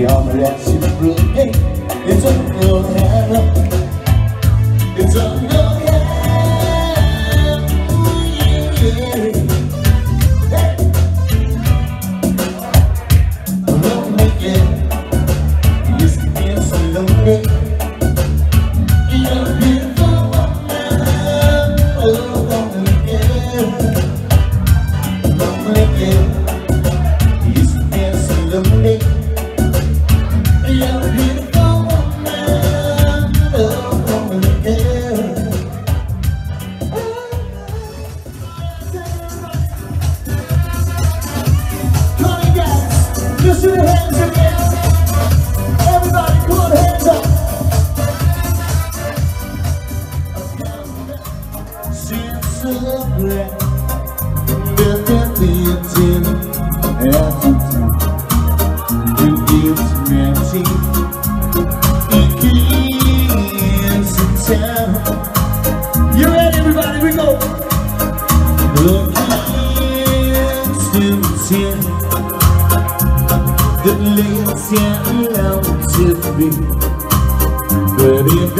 yağmurlaşım Hey, it's a no hand It's a no hand yeah. Hey Don't make it I not make it You ready everybody, we go But if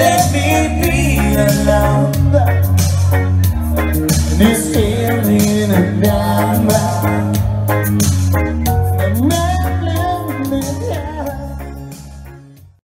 let me be alone. This feeling of love